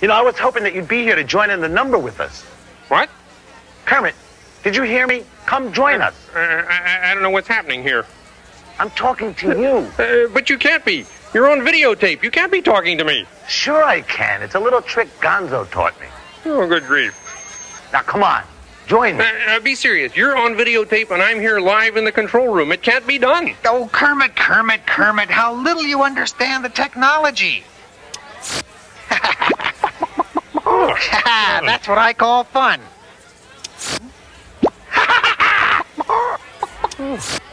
You know, I was hoping that you'd be here to join in the number with us. What? Kermit, did you hear me? Come join us. Uh, I, I don't know what's happening here. I'm talking to you. Uh, but you can't be. You're on videotape. You can't be talking to me. Sure I can. It's a little trick Gonzo taught me. Oh, good grief. Now, come on. Join me. Uh, uh, be serious. You're on videotape and I'm here live in the control room. It can't be done. Oh, Kermit, Kermit, Kermit, how little you understand the technology. That's what I call fun.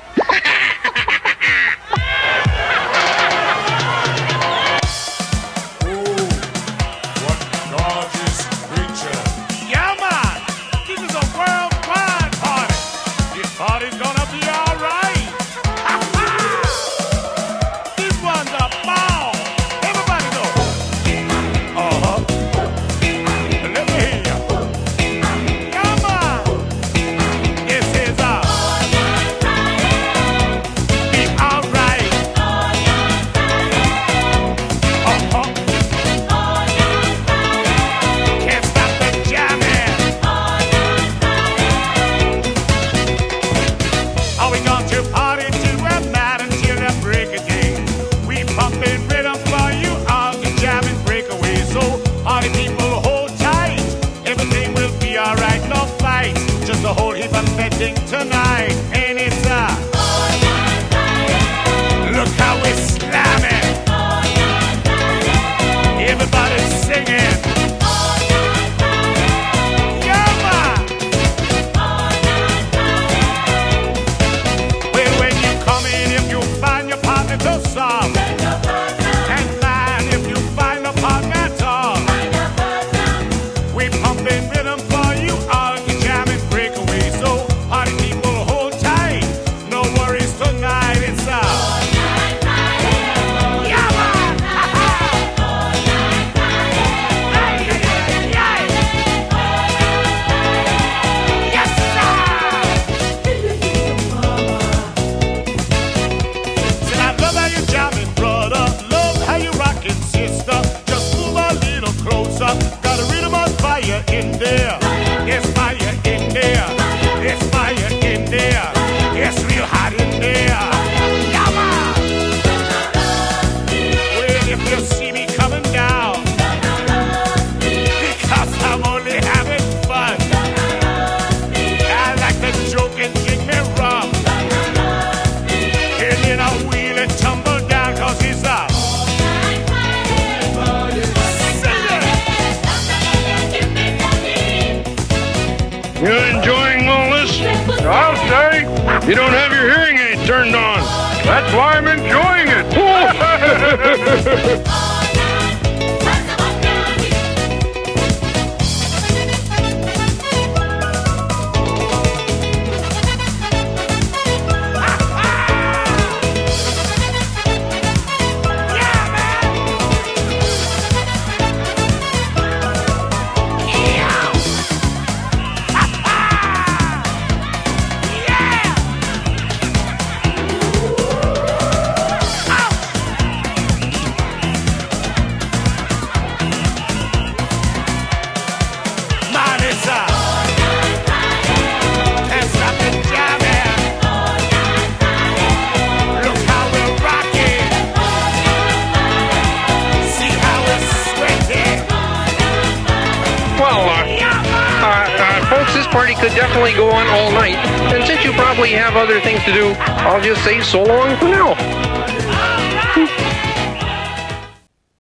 You enjoying all this? I'll say. You don't have your hearing aid turned on. That's why I'm enjoying it. party could definitely go on all night. And since you probably have other things to do, I'll just say so long for now.